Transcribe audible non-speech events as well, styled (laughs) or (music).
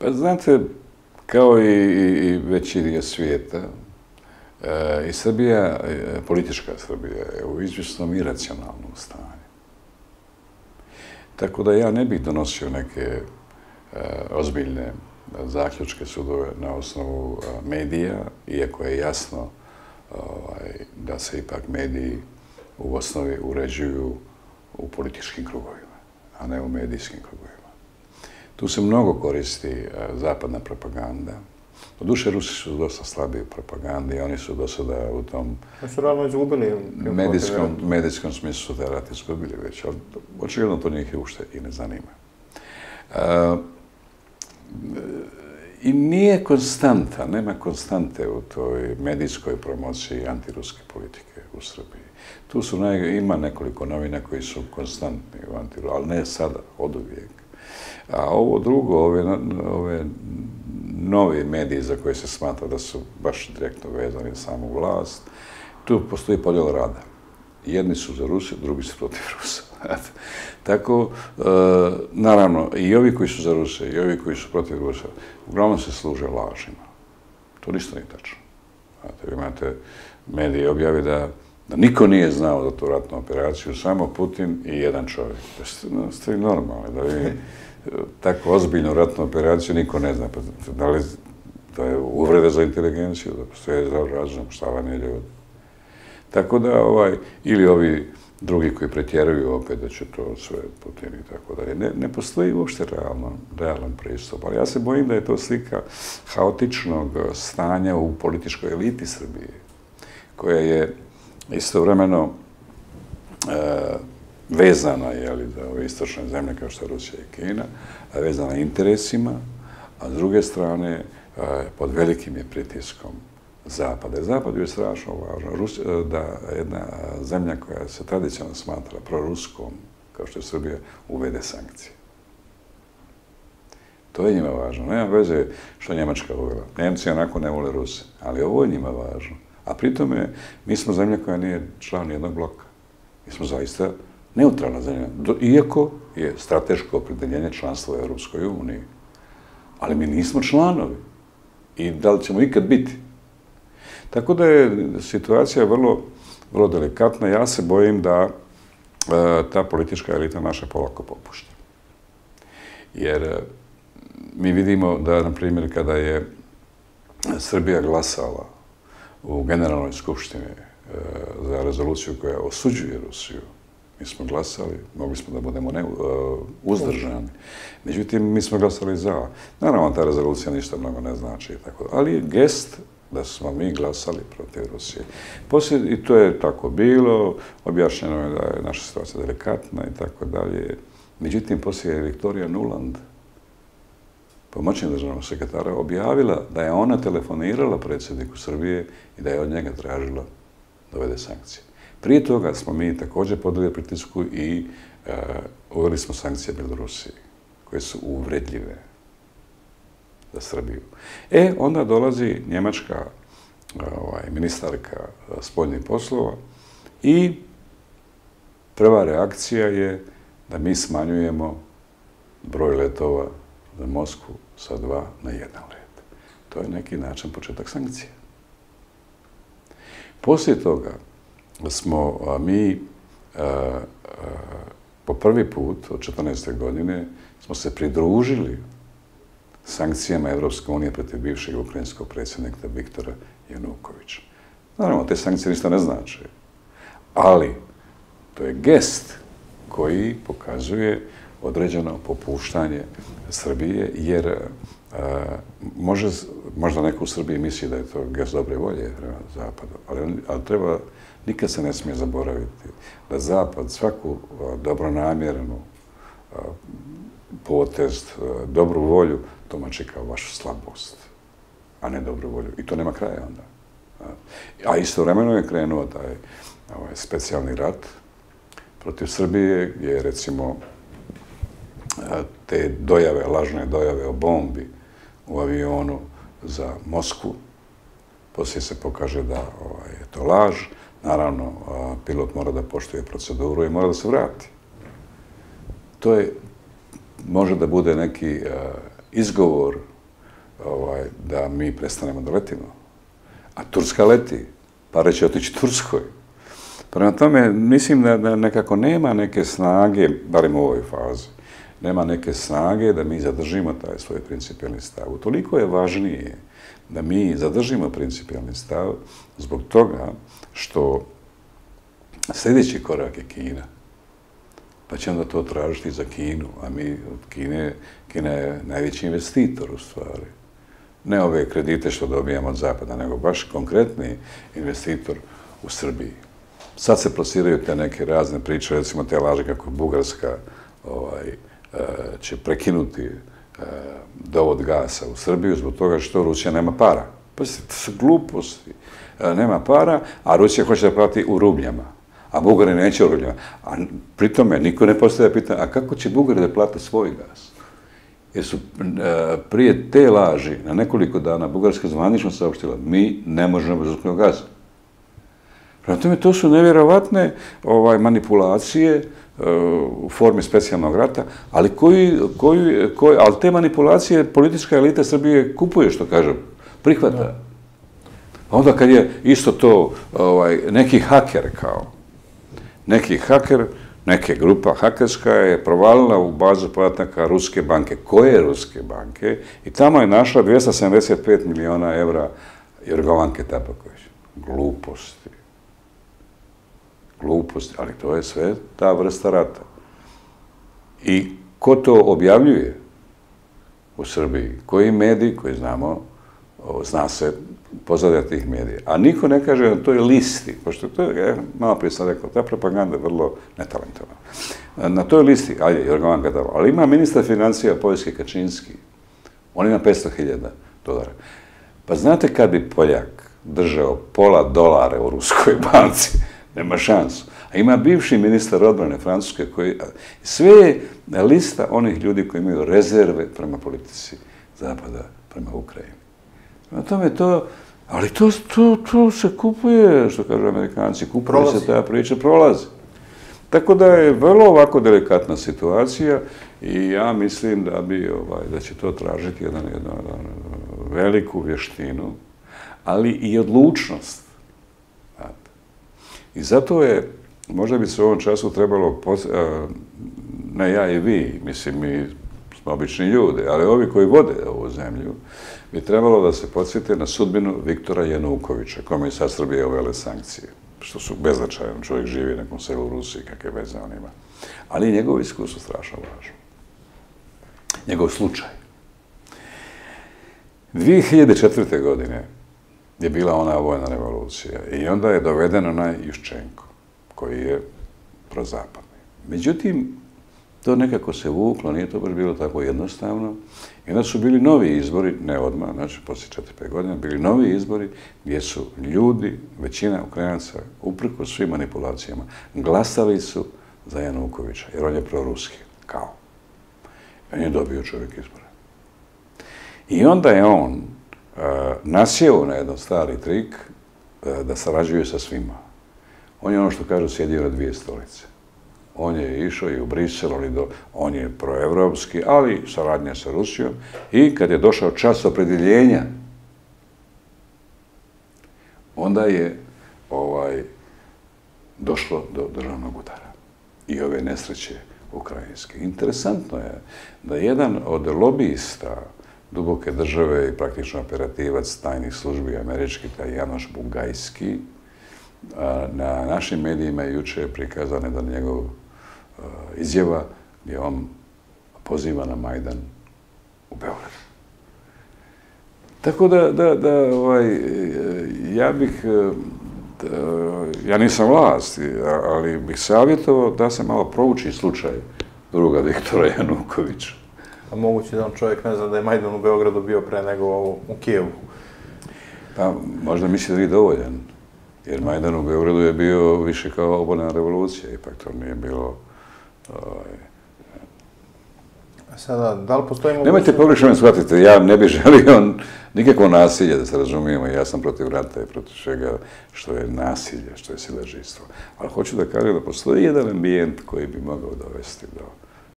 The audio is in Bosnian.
Pa znate, kao i veći dio svijeta, e, i Srbija, e, politička Srbija, je u izvjesnom iracionalnom stanju. Tako da ja ne bih donosio neke e, ozbiljne zaključke sudove na osnovu e, medija, iako je jasno ovaj, da se ipak mediji u osnovi uređuju u političkim krugovima, a ne u medijskim krugovima. Tu se mnogo koristi e, zapadna propaganda. Po duše, Rusi su dosta slabi u propagandi i oni su do sada u tom... Oni su realno izgubili. Medijskom, medijskom smislu su te rat izgubili već, ali očigledno to njih ušte i ne zanima. E, I nije konstanta, nema konstante u toj medijskoj promociji antiruske politike u Srbiji. Tu su naj, ima nekoliko novina koji su konstantni u antiru, ali ne sada, od uvijek. A ovo drugo, ove, ove nove medije za koje se smatra da su baš direktno vezani samo vlast, tu postoji podjel rada. Jedni su za Rusiju, drugi su protiv Rusa. (laughs) Tako, e, naravno, i ovi koji su za Rusiju, i ovi koji su protiv Rusa, uglavnom se služe lažima. To ništa nije tačno. Znate, vi imate medije objave da, da niko nije znao za tu ratnu operaciju, samo Putin i jedan čovjek. Da ste, da ste normalni, da vi tako ozbiljnu ratnu operaciju niko ne zna. Pa, da li to je uvreda za inteligenciju, da postoje za razum štavanje ljudi. Tako da, ovaj, ili ovi drugi koji pretjeruju opet da će to sve Putin i tako dalje. Ne, ne postoji uopšte realno, realan pristup. Ali ja se bojim da je to slika haotičnog stanja u političkoj eliti Srbije, koja je istovremeno e, vezana je li, za ove istočne zemlje kao što je Rusija i Kina, vezana interesima, a s druge strane e, pod velikim je pritiskom Zapada. Zapad je strašno važno e, da jedna zemlja koja se tradicionalno smatra proruskom, kao što je Srbija, uvede sankcije. To je njima važno. Nema veze što Njemačka uvela. Nemci onako ne vole Ruse, ali ovo je njima važno. A pritome, mi smo zemlja koja nije član jednog bloka. Mi smo zaista neutralna zemlja, iako je strateško opredeljenje članstva u Europskoj uniji. Ali mi nismo članovi. I da li ćemo ikad biti? Tako da je situacija vrlo, vrlo delikatna. Ja se bojim da e, ta politička elita naša polako popušta. Jer e, mi vidimo da, na primjer, kada je Srbija glasala u Generalnoj skupštini e, za rezoluciju koja osuđuje Rusiju, mi smo glasali, mogli smo da budemo ne, e, uzdržani. Međutim, mi smo glasali za. Naravno, ta rezolucija ništa mnogo ne znači. Tako. Ali gest da smo mi glasali protiv Rusije. Poslije, I to je tako bilo, objašnjeno je da je naša situacija delikatna i tako dalje. Međutim, poslije je Viktorija Nuland, pomoćnja državnog sekretara, objavila da je ona telefonirala predsjedniku Srbije i da je od njega tražila da uvede sankcije. Prije toga smo mi također podali pritisku i uh, uveli smo sankcije Belorusiji, koje su uvredljive za Srbiju. E, onda dolazi njemačka e, ovaj, ministarka e, spoljnih poslova i prva reakcija je da mi smanjujemo broj letova za Moskvu sa dva na jedan let. To je neki način početak sankcije. Poslije toga, smo mi po prvi put od 14. godine smo se pridružili sankcijama Evropske unije protiv bivšeg ukrajinskog predsjednika Viktora Janukovića. Naravno, te sankcije ništa ne znače, ali to je gest koji pokazuje određeno popuštanje Srbije, jer e, može, možda neko u Srbiji misli da je to gest dobre volje prema Zapadu, ali, ali treba nikad se ne smije zaboraviti da Zapad svaku e, dobronamjernu e, potest, dobru volju, tomači kao vašu slabost, a ne dobru volju. I to nema kraja onda. A istovremeno je krenuo taj ovaj, specijalni rat protiv Srbije, gdje je recimo te dojave, lažne dojave o bombi u avionu za Mosku. poslije se pokaže da ovaj, je to laž, naravno, pilot mora da poštuje proceduru i mora da se vrati. To je, može da bude neki izgovor ovaj, da mi prestanemo da letimo. A Turska leti, pa će otići Turskoj. Prema tome, mislim da, da nekako nema neke snage, barem u ovoj fazi, nema neke snage da mi zadržimo taj svoj principijalni stav. Toliko je važnije da mi zadržimo principijalni stav zbog toga što sljedeći korak je Kina. Pa će onda to tražiti za Kinu, a mi od Kine, Kina je najveći investitor u stvari. Ne ove kredite što dobijamo od Zapada, nego baš konkretni investitor u Srbiji. Sad se plasiraju te neke razne priče, recimo te laže kako Bugarska ovaj, Eh, će prekinuti eh, dovod gasa u Srbiju zbog toga što Rusija nema para. Pa se to gluposti. Eh, nema para, a Rusija hoće da plati u rubljama. A Bugari neće u rubljama. A pritome niko ne postavlja pitanje, a kako će Bugari da plate svoj gas? Jer su prije te laži na nekoliko dana Bugarska zvanično saopštila mi ne možemo bez ruskog gaza. Prema tome, to su nevjerovatne ovaj, manipulacije e, u formi specijalnog rata, ali, koji, koji, koji, ali te manipulacije politička elita Srbije kupuje, što kažem, prihvata. Onda kad je isto to ovaj, neki haker kao, neki haker, neke grupa hakerska je provalila u bazu podataka Ruske banke. Koje Ruske banke? I tamo je našla 275 miliona evra Jorgovanke Tapaković. Gluposti gluposti, ali to je sve ta vrsta rata. I ko to objavljuje u Srbiji? Koji mediji, koji znamo, zna se pozadja tih medija. A niko ne kaže da to je listi, pošto to je, eh, malo prije sam rekao, ta propaganda je vrlo netalentovana. Na toj listi, ajde, Jorgovan Gadava, ali ima ministar financija Poljski Kačinski, on ima 500.000 dolara. Pa znate kad bi Poljak držao pola dolara u Ruskoj banci, nema šansu. A ima bivši ministar odbrane Francuske koji... Sve je lista onih ljudi koji imaju rezerve prema politici Zapada, prema Ukrajini. Na tome to... Ali to, to, to se kupuje, što kažu amerikanci, kupuje prolazi. se ta priča, prolazi. Tako da je vrlo ovako delikatna situacija i ja mislim da bi ovaj, da će to tražiti jedan, jedan, jedan veliku vještinu, ali i odlučnost I zato je, možda bi se u ovom času trebalo, e, ne ja i vi, mislim, mi smo obični ljudi, ali ovi koji vode ovu zemlju, bi trebalo da se podsjete na sudbinu Viktora Janukovića, kome je sad Srbije uvele sankcije, što su beznačajan, čovjek živi na nekom selu u Rusiji, kakve veze on ima. Ali njegov iskus strašno važno. Njegov slučaj. 2004. godine, je bila ona vojna revolucija. I onda je doveden onaj Juščenko, koji je prozapadni. Međutim, to nekako se vuklo, nije to baš bilo tako jednostavno. I onda su bili novi izbori, ne odmah, znači poslije 4-5 godina, bili novi izbori gdje su ljudi, većina Ukrajinaca, uprko svim manipulacijama, glasali su za Janukovića, jer on je proruski, kao. On je dobio čovjek izbora. I onda je on, Eh, nasjeo na jedan stari trik eh, da sarađuje sa svima. On je ono što kažu sjedio na dvije stolice. On je išao i u Brisel, ali do, on je proevropski, ali saradnja sa Rusijom. I kad je došao čas opredjeljenja, onda je ovaj došlo do državnog udara i ove nesreće ukrajinske. Interesantno je da jedan od lobista duboke države i praktično operativac tajnih službi američki, taj Janoš Bugajski. Na našim medijima je juče prikazan jedan njegov izjava gdje on poziva na Majdan u Beograd. Tako da, da, da, ovaj, ja bih, e, da, ja nisam vlast, ali bih savjetovao da se malo prouči slučaj druga Viktora Janukovića a moguće da on čovjek ne zna da je Majdan u Beogradu bio pre nego u Kijevu. Pa možda misli da je dovoljan, jer Majdan u Beogradu je bio više kao oboljena revolucija, ipak to nije bilo... Ovaj, sada, da li postoji moguće... Nemojte pogrešno me shvatite, ja ne bih (laughs) želio nikakvo nasilje, da se razumijemo, ja sam protiv rata i protiv svega što je nasilje, što je silažistvo. Ali hoću da kažem da postoji jedan ambijent koji bi mogao dovesti do